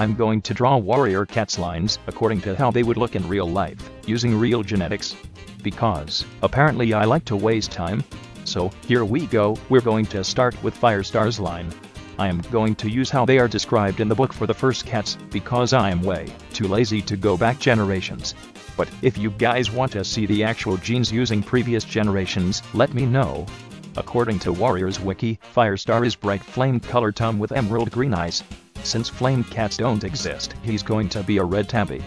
I'm going to draw warrior cats lines according to how they would look in real life, using real genetics. Because, apparently I like to waste time. So, here we go, we're going to start with Firestar's line. I am going to use how they are described in the book for the first cats, because I am way too lazy to go back generations. But if you guys want to see the actual genes using previous generations, let me know. According to Warriors Wiki, Firestar is bright flame color Tom with emerald green eyes. Since flame cats don't exist, he's going to be a red tabby.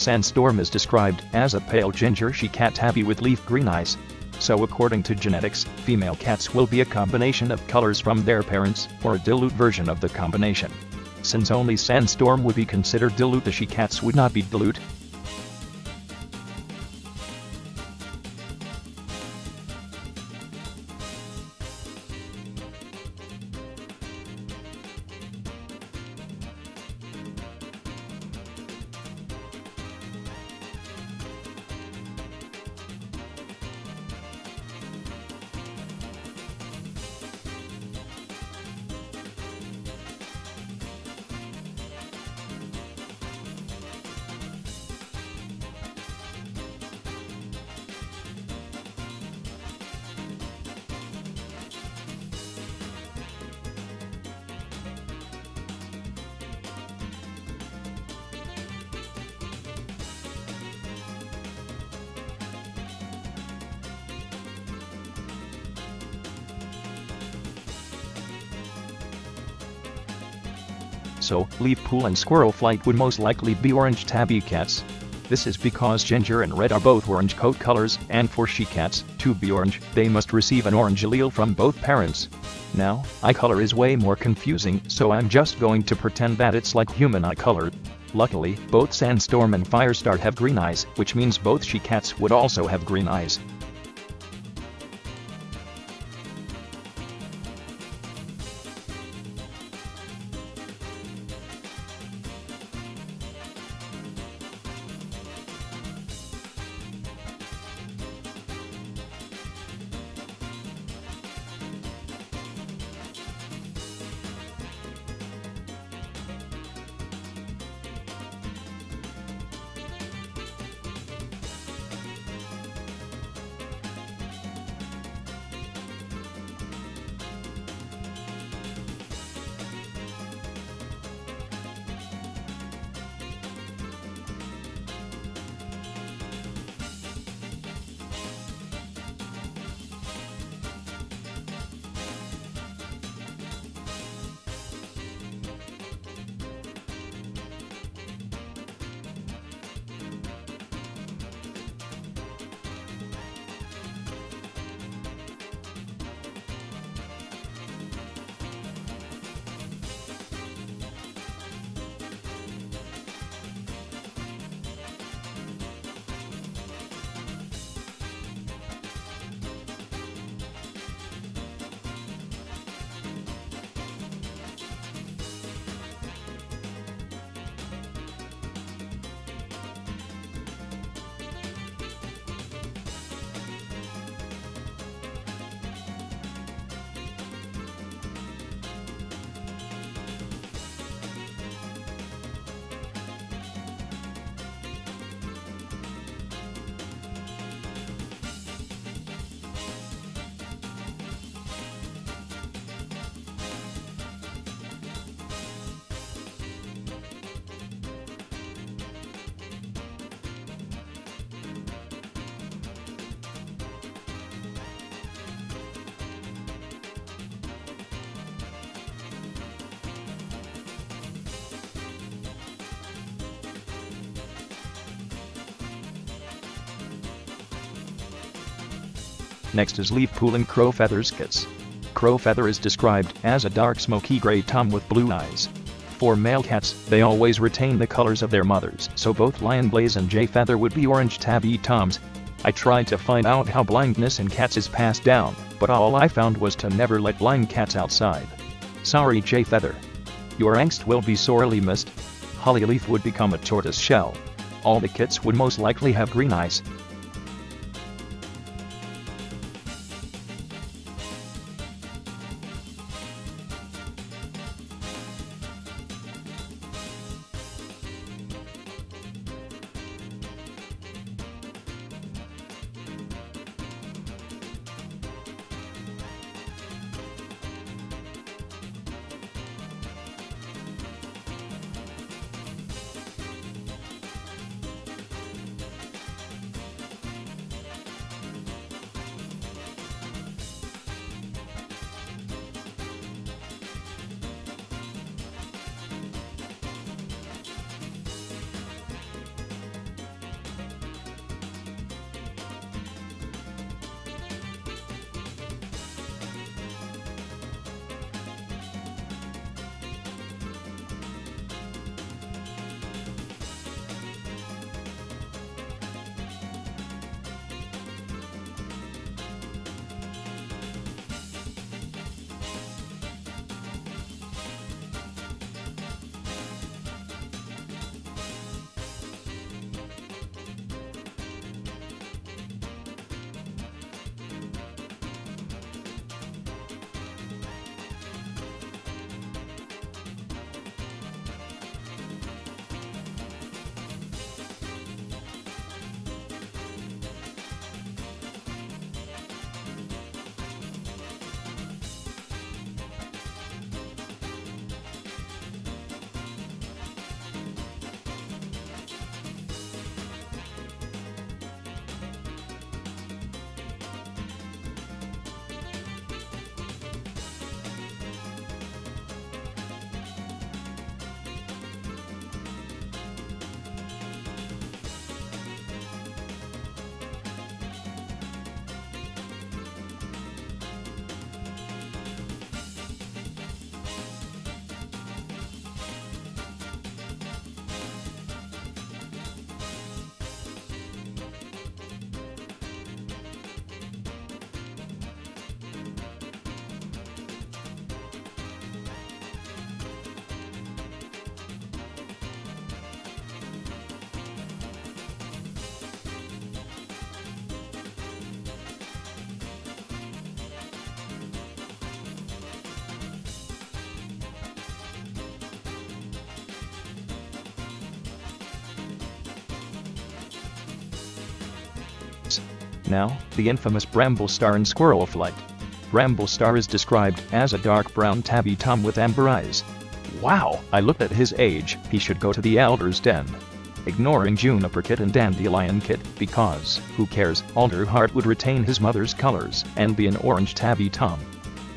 Sandstorm is described as a pale ginger she cat tabby with leaf green eyes. So according to genetics, female cats will be a combination of colors from their parents, or a dilute version of the combination. Since only Sandstorm would be considered dilute the she cats would not be dilute, so Leafpool and Squirrelflight would most likely be orange tabby cats. This is because ginger and red are both orange coat colors, and for she cats, to be orange, they must receive an orange allele from both parents. Now, eye color is way more confusing, so I'm just going to pretend that it's like human eye color. Luckily, both Sandstorm and Firestar have green eyes, which means both she cats would also have green eyes. Next is Leafpool and Crowfeather's kits. Crowfeather is described as a dark smoky gray tom with blue eyes. For male cats, they always retain the colors of their mothers, so both Lionblaze and Jayfeather would be orange tabby toms. I tried to find out how blindness in cats is passed down, but all I found was to never let blind cats outside. Sorry Jayfeather. Your angst will be sorely missed. Hollyleaf would become a tortoise shell. All the kits would most likely have green eyes, Now, the infamous Bramblestar and Squirrelflight. Bramblestar is described as a dark brown tabby tom with amber eyes. Wow, I looked at his age, he should go to the Elder's Den. Ignoring Juniperkit and Dandelionkit, because, who cares, Alderheart would retain his mother's colors and be an orange tabby tom.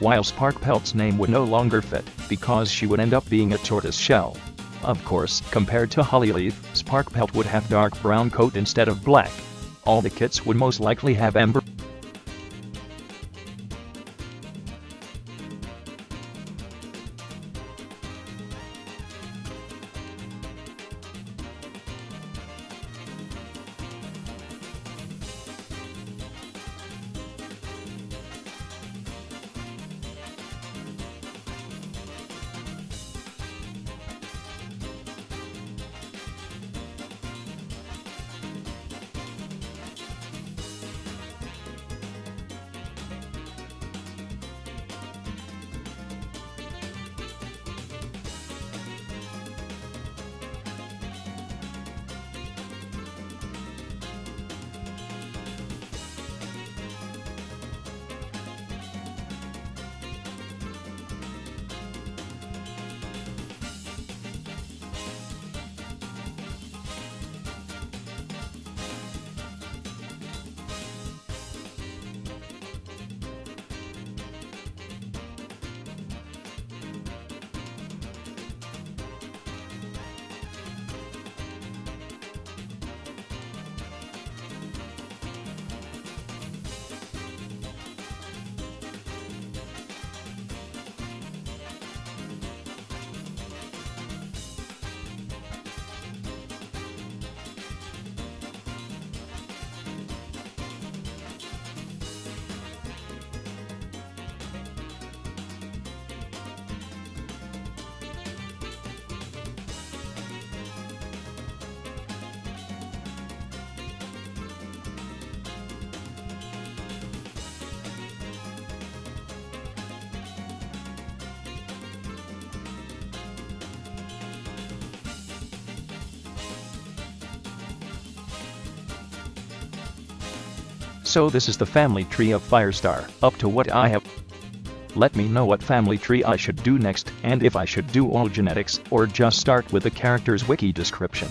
While Sparkpelt's name would no longer fit, because she would end up being a tortoise shell. Of course, compared to Hollyleaf, Sparkpelt would have dark brown coat instead of black. All the kits would most likely have amber So this is the family tree of Firestar, up to what I have. Let me know what family tree I should do next and if I should do all genetics or just start with the character's wiki description.